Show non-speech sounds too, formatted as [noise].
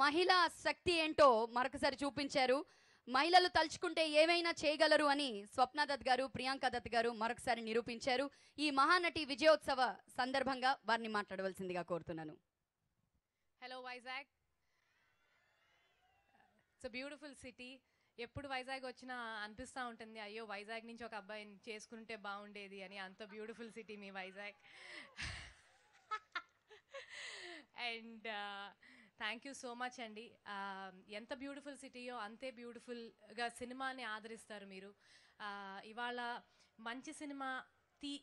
మహిళా శక్తి ఏంటో మరొకసారి చూపించారు. మహిళలు తలుచుకుంటే ఏమైనా చేయగలరు అని స్వప్న దత్ గారు ప్రియాంక దత్ గారు మరొకసారి నిరూపించారు. ఈ మహానటి విజయోత్సవ సందర్భంగా వారిని మాట్లాడవలసిందిగా కోరుతున్నాను. Hello Vizag it's beautiful city ఎప్పుడు వైజాగ్ వచ్చినా అనిపిస్తూ ఉంటుంది అయ్యో వైజాగ్ నుంచి ఒక అబ్బాయిని చేసుకుంటే బాగుండేది అని. అంత beautiful city me Vizag and [laughs] thank you so much అండి ఎంత బ్యూటిఫుల్ సిటీయో అంతే బ్యూటిఫుల్గా సినిమాని ఆదరిస్తారు మీరు. Uh, ఇవాళ మంచి సినిమా తీ